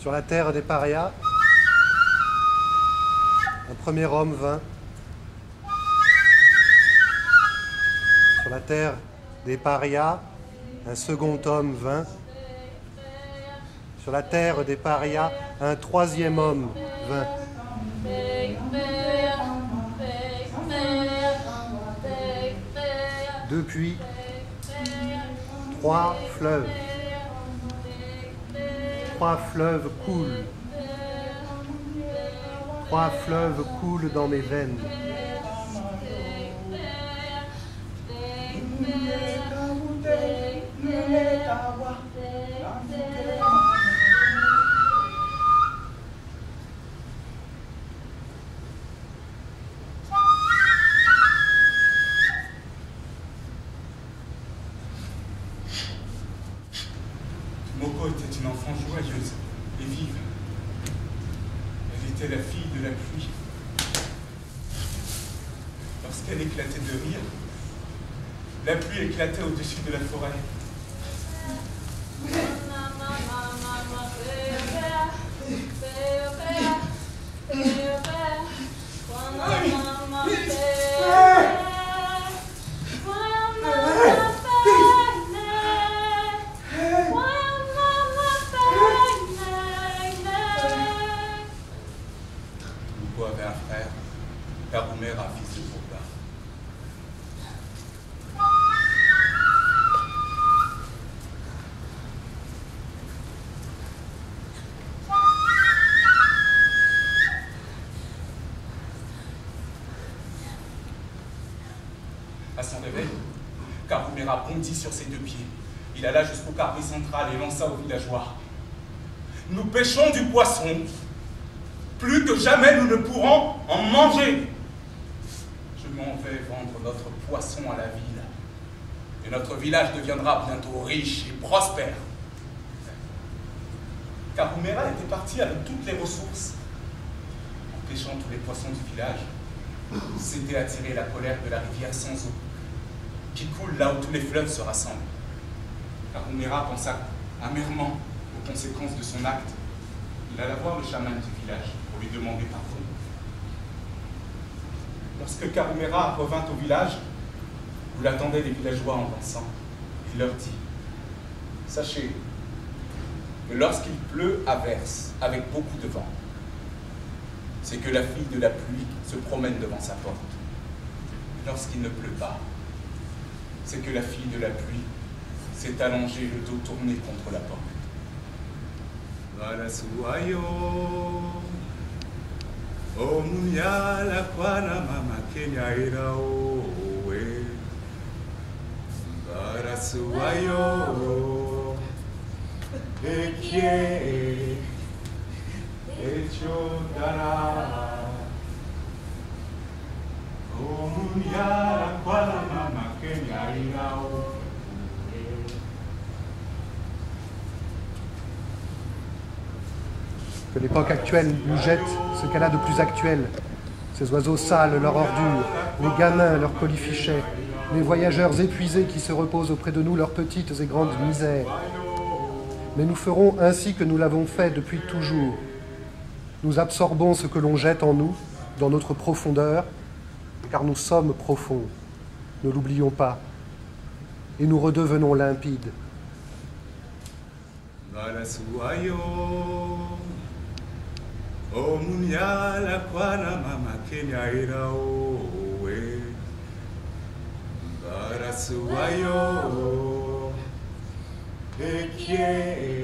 Sur la terre des parias, un premier homme vint. Sur la terre des parias, un second homme vint. Sur la terre des parias, un troisième homme vint. Depuis, trois fleuves. Trois fleuves coulent. Trois fleuves coulent dans mes veines. Était une enfant joyeuse et vive. Elle était la fille de la pluie. Lorsqu'elle éclatait de rire, la pluie éclatait au-dessus de la forêt. Moko avait un frère, Karumera, fils de Bourba. À son réveil, Karumera bondit sur ses deux pieds. Il alla jusqu'au carré central et lança aux villageois. Nous pêchons du poisson. Plus que jamais nous ne pourrons en manger. Je m'en vais vendre notre poisson à la ville. Et notre village deviendra bientôt riche et prospère. Karumera était parti avec toutes les ressources. En pêchant tous les poissons du village, c'était attirer la colère de la rivière sans eau, qui coule là où tous les fleuves se rassemblent. Karumera pensa amèrement aux conséquences de son acte. Il alla voir le chaman du village pour lui demander pardon. Lorsque Karumera revint au village, où l'attendaient les villageois en dansant, il leur dit Sachez que lorsqu'il pleut à verse avec beaucoup de vent, c'est que la fille de la pluie se promène devant sa porte. Lorsqu'il ne pleut pas, c'est que la fille de la pluie s'est allongée le dos tourné contre la porte. barasuwayo omuyala kwana mama kenya erawo we. Barasuwayo ekye ekyo omuyala kwana mama kenya erawo Que l'époque actuelle nous jette ce qu'elle a de plus actuel. Ces oiseaux sales, leur ordure, les gamins, leurs colifichets, les voyageurs épuisés qui se reposent auprès de nous, leurs petites et grandes misères. Mais nous ferons ainsi que nous l'avons fait depuis toujours. Nous absorbons ce que l'on jette en nous, dans notre profondeur, car nous sommes profonds. Ne l'oublions pas. Et nous redevenons limpides. omunyala kwana mama kenya irawowe mbarasi wayo pekee